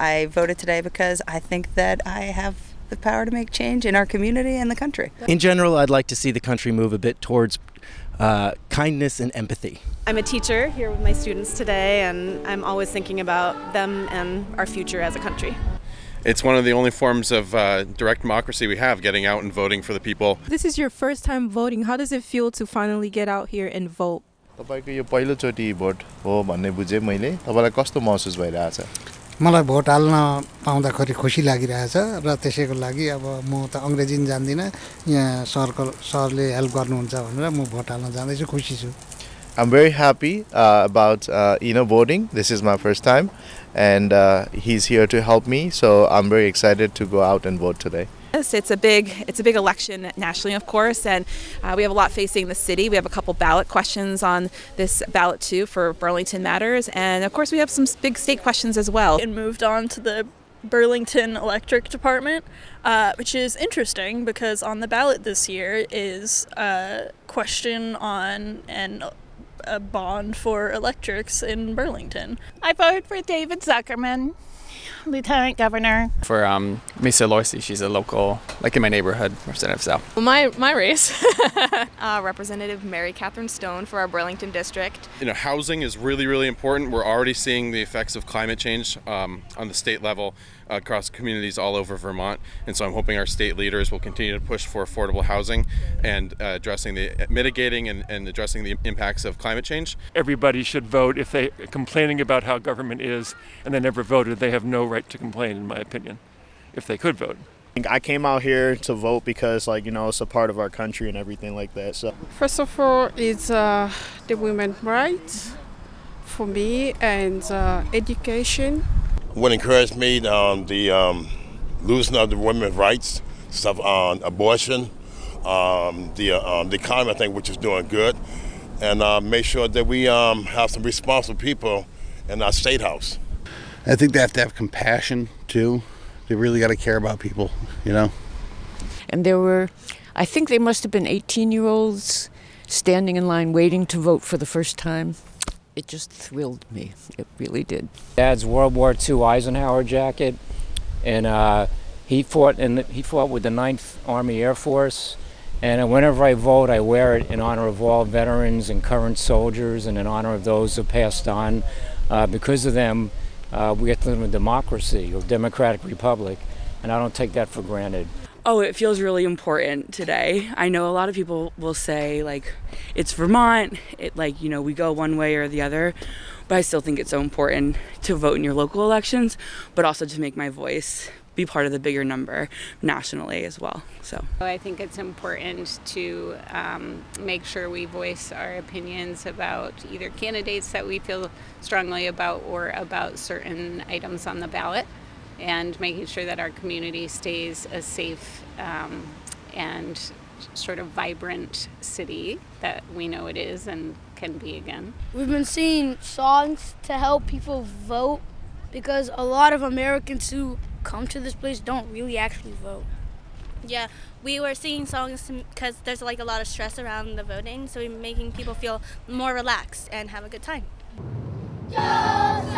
I voted today because I think that I have the power to make change in our community and the country. In general, I'd like to see the country move a bit towards uh, kindness and empathy. I'm a teacher here with my students today, and I'm always thinking about them and our future as a country. It's one of the only forms of uh, direct democracy we have, getting out and voting for the people. This is your first time voting. How does it feel to finally get out here and vote? तपाईँको यो पहिलोचोटि vote हो भन्ने बुझेँ मैले तपाईँलाई कस्तो महसुस भइरहेछ मलाई भोट हाल्न पाउँदाखेरि खुसी लागिरहेछ र त्यसैको लागि अब म त अङ्ग्रेजी पनि जान्दिनँ यहाँ सरको सरले हेल्प गर्नुहुन्छ भनेर म भोट हाल्न जाँदैछु खुसी छु I'm very happy uh, about uh, you voting. This is my first time, and uh, he's here to help me. So I'm very excited to go out and vote today. Yes, it's a big it's a big election nationally, of course, and uh, we have a lot facing the city. We have a couple ballot questions on this ballot too for Burlington Matters, and of course we have some big state questions as well. And moved on to the Burlington Electric Department, uh, which is interesting because on the ballot this year is a question on an a bond for electrics in Burlington. I voted for David Zuckerman, Lieutenant Governor. For um, Misa Loisi, she's a local, like in my neighborhood, Representative South. Well, my, my race. uh, Representative Mary Katherine Stone for our Burlington district. You know, housing is really, really important. We're already seeing the effects of climate change um, on the state level across communities all over Vermont. And so I'm hoping our state leaders will continue to push for affordable housing and uh, addressing the mitigating and, and addressing the impacts of climate change. Everybody should vote. If they complaining about how government is and they never voted, they have no right to complain, in my opinion, if they could vote. I came out here to vote because, like, you know, it's a part of our country and everything like that. So, first of all, it's uh, the women's rights for me and uh, education. What encouraged me, um, the um, losing of the women's rights, stuff on abortion, um, the uh, the economy, I think, which is doing good, and uh, make sure that we um, have some responsible people in our state house. I think they have to have compassion too. They really got to care about people, you know. And there were, I think they must have been 18 year olds standing in line waiting to vote for the first time. It just thrilled me. It really did. Dad's World War II Eisenhower jacket, and uh, he fought in the, he fought with the 9th Army Air Force. And whenever I vote, I wear it in honor of all veterans and current soldiers, and in honor of those who passed on. Uh, because of them, uh, we get to live in a democracy, a democratic republic, and I don't take that for granted. Oh, it feels really important today. I know a lot of people will say like it's Vermont, it like, you know, we go one way or the other, but I still think it's so important to vote in your local elections, but also to make my voice be part of the bigger number nationally as well. So I think it's important to um, make sure we voice our opinions about either candidates that we feel strongly about or about certain items on the ballot and making sure that our community stays a safe um, and sort of vibrant city that we know it is and can be again. We've been seeing songs to help people vote because a lot of Americans who come to this place don't really actually vote. Yeah, we were singing songs because there's like a lot of stress around the voting, so we're making people feel more relaxed and have a good time. Hold